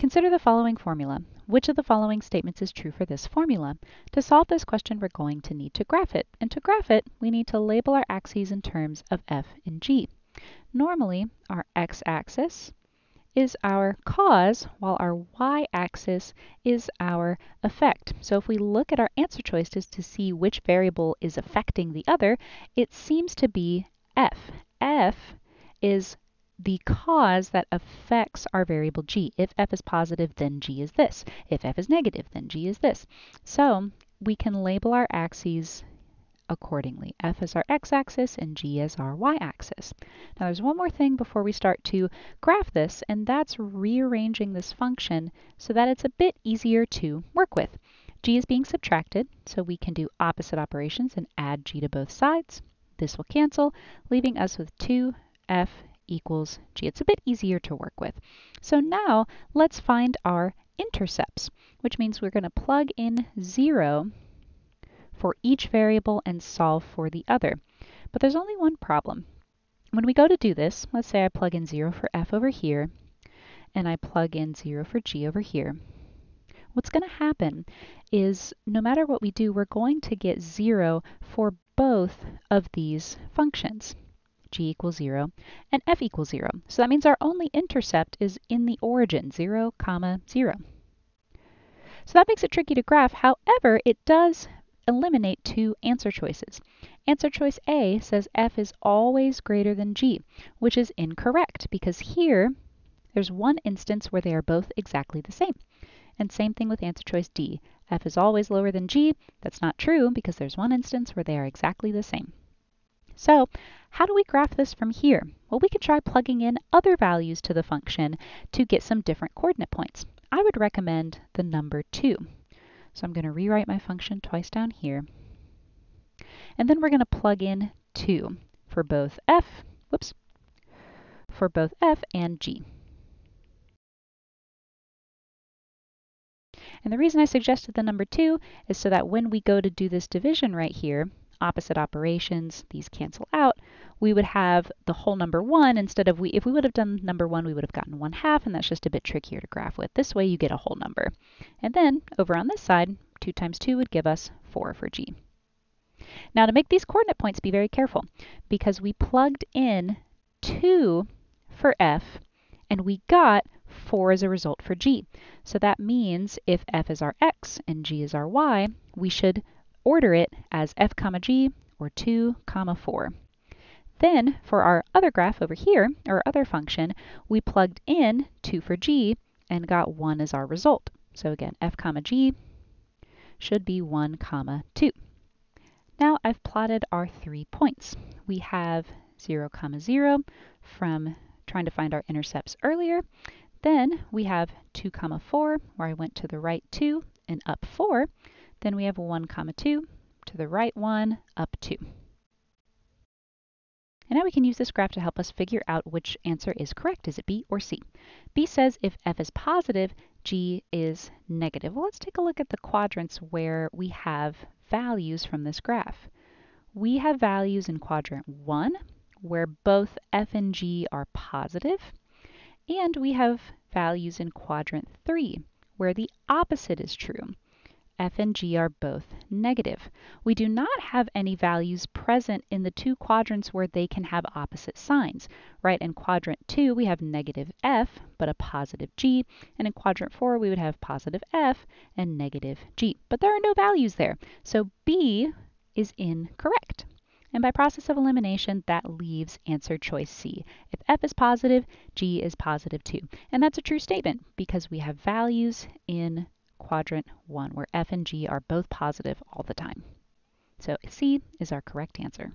Consider the following formula. Which of the following statements is true for this formula? To solve this question, we're going to need to graph it. And to graph it, we need to label our axes in terms of f and g. Normally, our x-axis is our cause, while our y-axis is our effect. So if we look at our answer choices to see which variable is affecting the other, it seems to be f. f is the cause that affects our variable g. If f is positive, then g is this. If f is negative, then g is this. So we can label our axes accordingly. F is our x-axis and g is our y-axis. Now there's one more thing before we start to graph this, and that's rearranging this function so that it's a bit easier to work with. g is being subtracted, so we can do opposite operations and add g to both sides. This will cancel, leaving us with 2f equals g. It's a bit easier to work with. So now let's find our intercepts, which means we're going to plug in 0 for each variable and solve for the other. But there's only one problem. When we go to do this, let's say I plug in 0 for f over here, and I plug in 0 for g over here. What's going to happen is no matter what we do, we're going to get 0 for both of these functions g equals 0, and f equals 0. So that means our only intercept is in the origin, 0, comma 0. So that makes it tricky to graph. However, it does eliminate two answer choices. Answer choice A says f is always greater than g, which is incorrect because here there's one instance where they are both exactly the same. And same thing with answer choice D. f is always lower than g. That's not true because there's one instance where they are exactly the same. So how do we graph this from here? Well, we could try plugging in other values to the function to get some different coordinate points. I would recommend the number 2. So I'm going to rewrite my function twice down here. And then we're going to plug in 2 for both f, whoops, for both f and g. And the reason I suggested the number 2 is so that when we go to do this division right here, opposite operations, these cancel out, we would have the whole number 1 instead of, we. if we would have done number 1, we would have gotten 1 half, and that's just a bit trickier to graph with. This way you get a whole number. And then over on this side, 2 times 2 would give us 4 for g. Now to make these coordinate points, be very careful, because we plugged in 2 for f, and we got 4 as a result for g. So that means if f is our x and g is our y, we should order it as f comma g or 2 comma 4. Then for our other graph over here, our other function, we plugged in 2 for g and got 1 as our result. So again, f comma g should be 1 comma 2. Now I've plotted our three points. We have 0 comma 0 from trying to find our intercepts earlier. Then we have 2 comma 4 where I went to the right 2 and up 4. Then we have 1 comma 2 to the right 1 up 2. And now we can use this graph to help us figure out which answer is correct. Is it B or C? B says if f is positive, g is negative. Well, let's take a look at the quadrants where we have values from this graph. We have values in quadrant 1 where both f and g are positive, and we have values in quadrant 3 where the opposite is true f and g are both negative. We do not have any values present in the two quadrants where they can have opposite signs, right? In quadrant 2, we have negative f, but a positive g, and in quadrant 4, we would have positive f and negative g. But there are no values there, so B is incorrect. And by process of elimination, that leaves answer choice C. If f is positive, g is positive too. And that's a true statement because we have values in quadrant 1, where f and g are both positive all the time. So C is our correct answer.